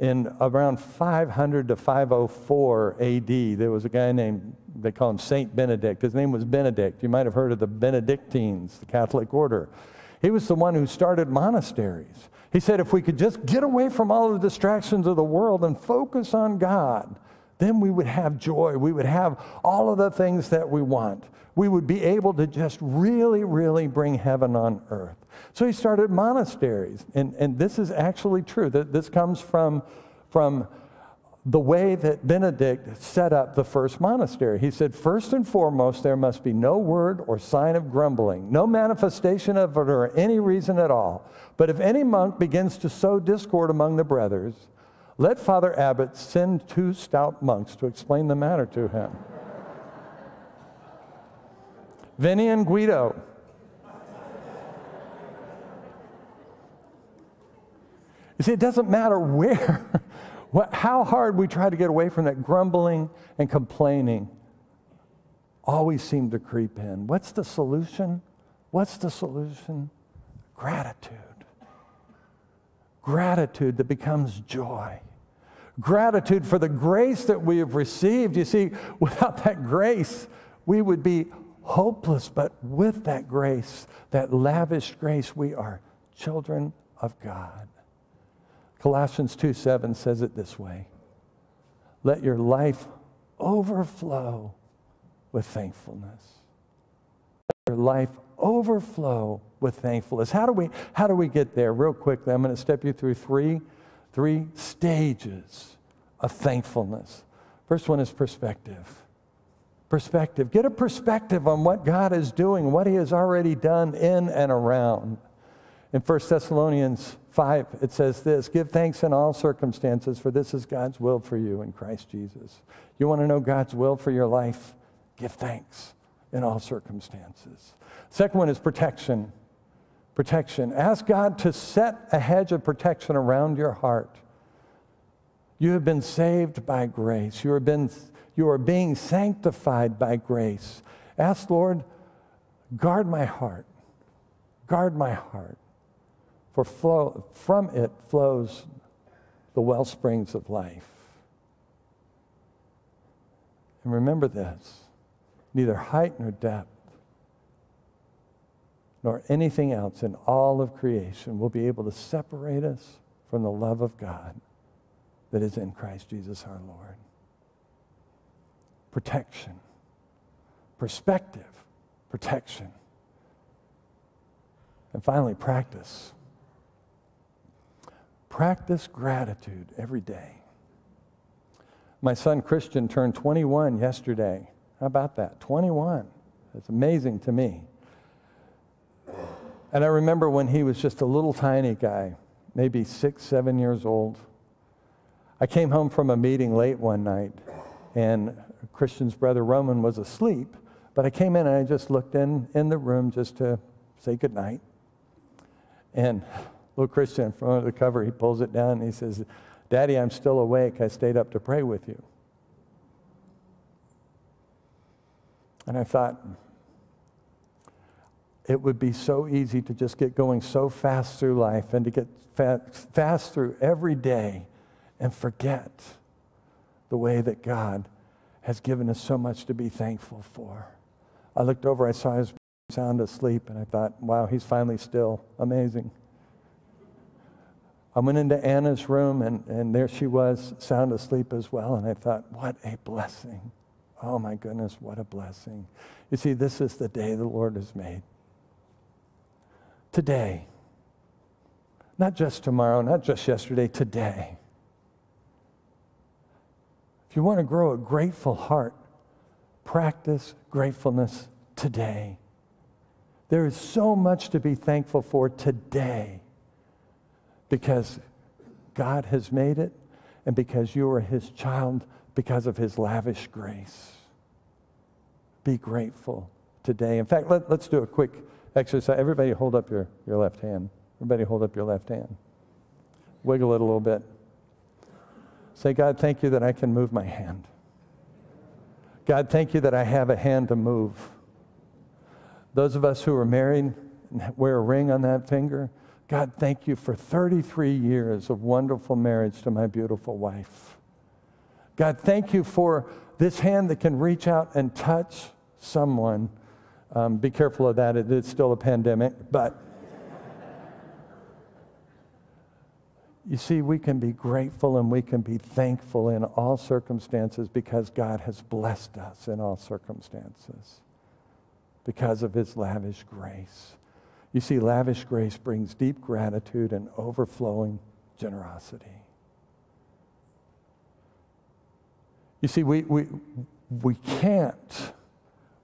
In around 500 to 504 AD, there was a guy named they call him Saint Benedict. His name was Benedict. You might have heard of the Benedictines, the Catholic order. He was the one who started monasteries. He said, if we could just get away from all the distractions of the world and focus on God, then we would have joy. We would have all of the things that we want. We would be able to just really, really bring heaven on earth. So he started monasteries. And, and this is actually true. This comes from, from the way that Benedict set up the first monastery. He said, First and foremost, there must be no word or sign of grumbling, no manifestation of it or any reason at all. But if any monk begins to sow discord among the brothers, let Father Abbot send two stout monks to explain the matter to him. Vinny and Guido. You see, it doesn't matter where (laughs) what, how hard we try to get away from that grumbling and complaining always seem to creep in. What's the solution? What's the solution? Gratitude. Gratitude that becomes joy. Gratitude for the grace that we have received. You see, without that grace, we would be hopeless, but with that grace, that lavish grace, we are children of God. Colossians 2 7 says it this way Let your life overflow with thankfulness. Let your life overflow with thankfulness. How do we, how do we get there? Real quickly, I'm going to step you through three, three stages of thankfulness. First one is perspective. Perspective. Get a perspective on what God is doing, what He has already done in and around. In 1 Thessalonians 5, it says this Give thanks in all circumstances, for this is God's will for you in Christ Jesus. You want to know God's will for your life? Give thanks in all circumstances. Second one is protection. Protection. Ask God to set a hedge of protection around your heart. You have been saved by grace. You, have been, you are being sanctified by grace. Ask, Lord, guard my heart. Guard my heart. For flow, from it flows the well springs of life. And remember this neither height nor depth, nor anything else in all of creation will be able to separate us from the love of God that is in Christ Jesus our Lord. Protection, perspective, protection. And finally, practice. Practice gratitude every day. My son Christian turned 21 yesterday. How about that? 21. That's amazing to me. And I remember when he was just a little tiny guy, maybe six, seven years old. I came home from a meeting late one night, and Christian's brother Roman was asleep. But I came in and I just looked in, in the room just to say goodnight. And little Christian from under the cover, he pulls it down and he says, Daddy, I'm still awake. I stayed up to pray with you. And I thought, it would be so easy to just get going so fast through life and to get fast, fast through every day and forget the way that God has given us so much to be thankful for. I looked over, I saw his sound asleep, and I thought, wow, he's finally still. Amazing. I went into Anna's room, and, and there she was, sound asleep as well, and I thought, what a blessing. Oh my goodness, what a blessing. You see, this is the day the Lord has made. Today. Not just tomorrow, not just yesterday, today. If you want to grow a grateful heart, practice gratefulness today. There is so much to be thankful for today because God has made it and because you are His child because of his lavish grace. Be grateful today. In fact, let, us do a quick exercise. Everybody hold up your, your left hand. Everybody hold up your left hand. Wiggle it a little bit. Say, God, thank you that I can move my hand. God, thank you that I have a hand to move. Those of us who are married and wear a ring on that finger, God, thank you for 33 years of wonderful marriage to my beautiful wife. God, thank you for this hand that can reach out and touch someone. Um, be careful of that, it is still a pandemic, but you see, we can be grateful and we can be thankful in all circumstances because God has blessed us in all circumstances because of his lavish grace. You see, lavish grace brings deep gratitude and overflowing generosity. You see, we, we, we can't.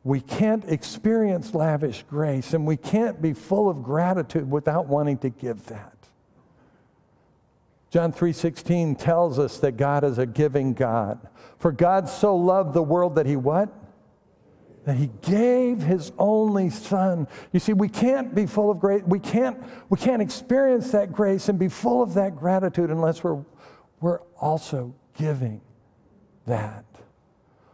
We can't experience lavish grace and we can't be full of gratitude without wanting to give that. John 3:16 tells us that God is a giving God. For God so loved the world that he what? That he gave his only son. You see, we can't be full of grace. We can't, we can't experience that grace and be full of that gratitude unless we're, we're also giving that.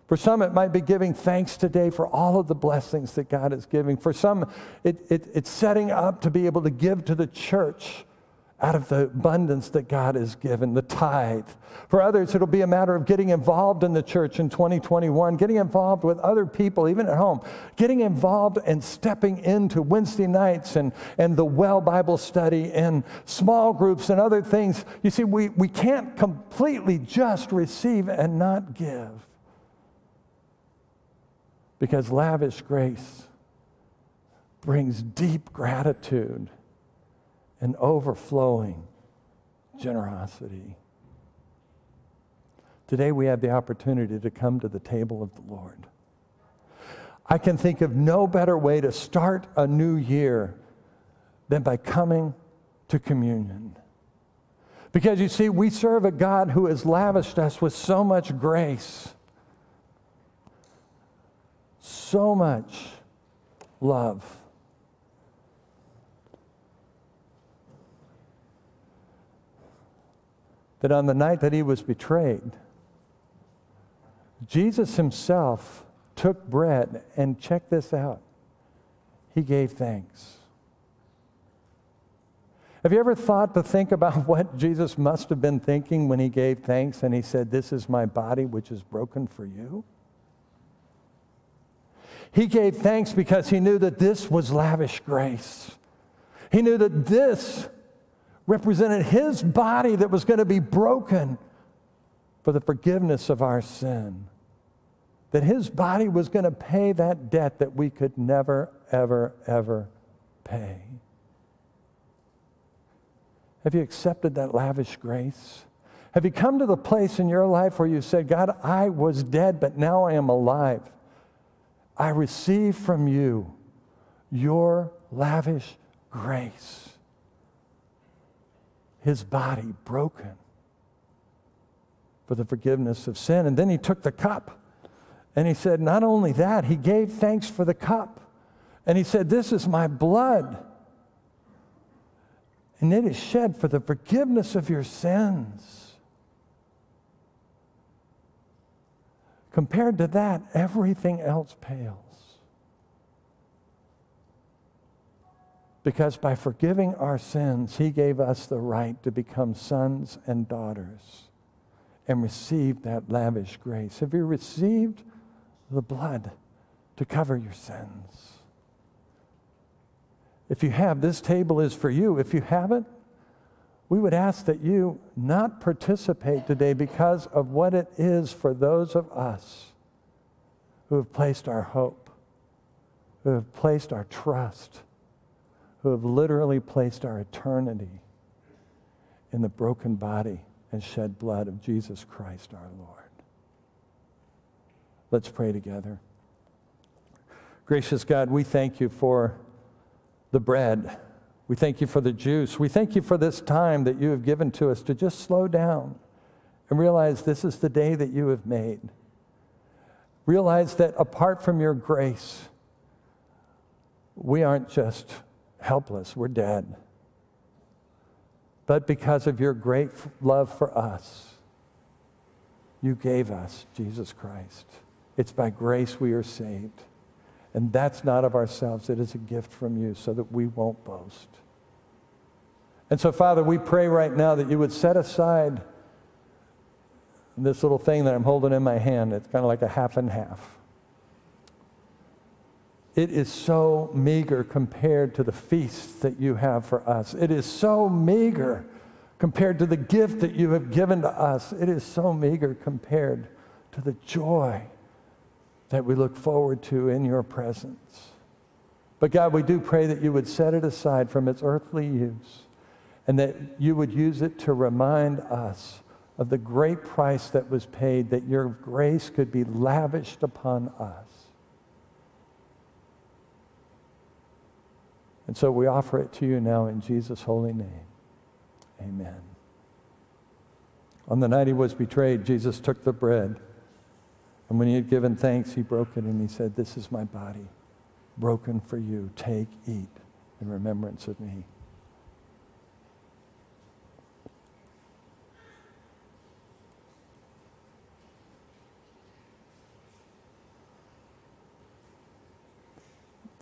For some, it might be giving thanks today for all of the blessings that God is giving. For some, it, it, it's setting up to be able to give to the church out of the abundance that God has given, the tithe. For others, it'll be a matter of getting involved in the church in 2021, getting involved with other people, even at home, getting involved and stepping into Wednesday nights and, and the well Bible study and small groups and other things. You see, we, we can't completely just receive and not give because lavish grace brings deep gratitude and overflowing generosity. Today we have the opportunity to come to the table of the Lord. I can think of no better way to start a new year than by coming to communion. Because you see, we serve a God who has lavished us with so much grace, so much love. That on the night that he was betrayed, Jesus himself took bread and check this out. He gave thanks. Have you ever thought to think about (laughs) what Jesus must have been thinking when he gave thanks and he said, This is my body which is broken for you? He gave thanks because he knew that this was lavish grace. He knew that this represented his body that was going to be broken for the forgiveness of our sin that his body was going to pay that debt that we could never, ever, ever pay. Have you accepted that lavish grace? Have you come to the place in your life where you said, God, I was dead, but now I am alive? I receive from you your lavish grace. His body broken for the forgiveness of sin. And then he took the cup and he said, Not only that, he gave thanks for the cup. And he said, This is my blood. And it is shed for the forgiveness of your sins. Compared to that, everything else pales. Because by forgiving our sins, he gave us the right to become sons and daughters and receive that lavish grace. Have you received? the blood to cover your sins. If you have, this table is for you. If you haven't, we would ask that you not participate today because of what it is for those of us who have placed our hope, who have placed our trust, who have literally placed our eternity in the broken body and shed blood of Jesus Christ our Lord. Let's pray together. Gracious God, we thank you for the bread. We thank you for the juice. We thank you for this time that you have given to us to just slow down and realize this is the day that you have made. Realize that apart from your grace, we aren't just helpless, we're dead. But because of your great love for us, you gave us Jesus Christ. It's by grace we are saved. And that's not of ourselves, it is a gift from you so that we won't boast. And so, Father, we pray right now that you would set aside this little thing that I'm holding in my hand. It's kind of like a half and half. It is so meager compared to the feast that you have for us. It is so meager compared to the gift that you have given to us. It is so meager compared to the joy that we look forward to in your presence. But God, we do pray that you would set it aside from its earthly use and that you would use it to remind us of the great price that was paid, that your grace could be lavished upon us. And so we offer it to you now in Jesus' holy name. Amen. On the night he was betrayed, Jesus took the bread. And when he had given thanks, he broke it and he said, This is my body, broken for you. Take, eat in remembrance of me.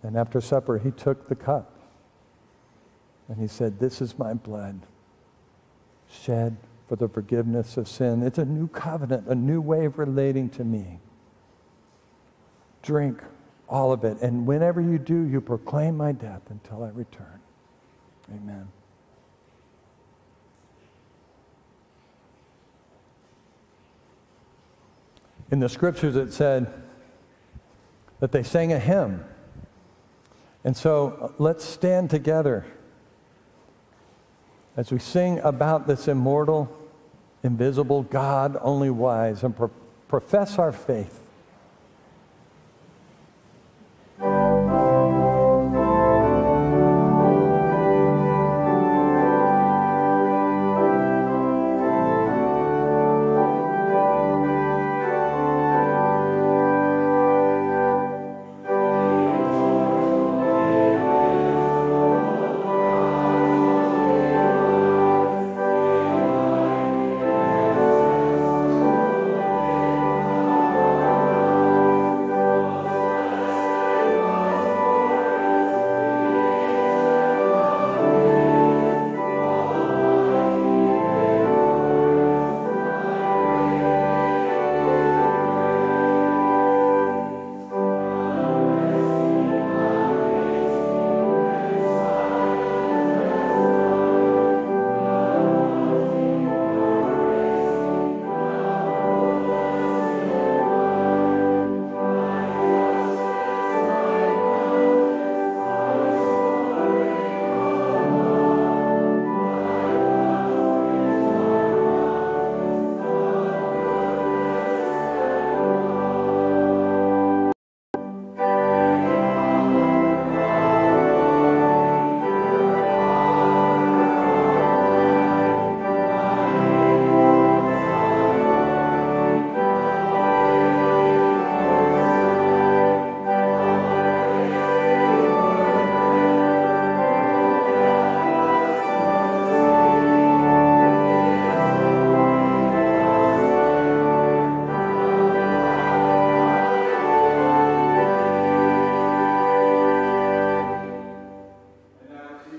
And after supper, he took the cup and he said, This is my blood shed for the forgiveness of sin. It's a new covenant, a new way of relating to me. Drink all of it. And whenever you do, you proclaim my death until I return. Amen. In the scriptures, it said that they sang a hymn. And so uh, let's stand together as we sing about this immortal, invisible God, only wise, and pro- profess our faith.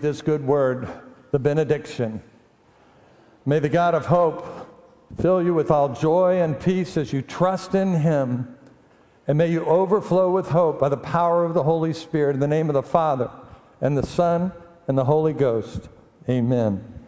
This good word, the benediction. May the God of hope fill you with all joy and peace as you trust in him. And may you overflow with hope by the power of the Holy Spirit in the name of the Father and the Son and the Holy Ghost. Amen.